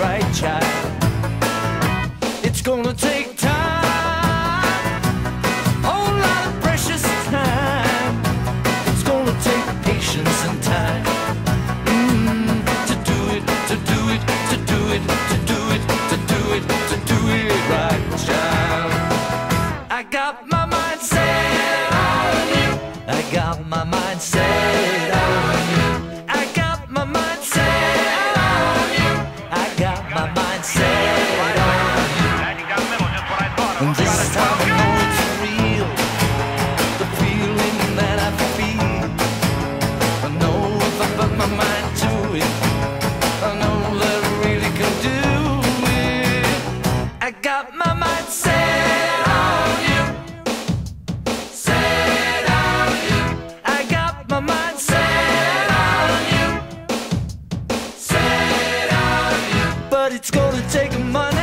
Right, child. It's gonna take But it's gonna take a money.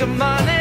of money.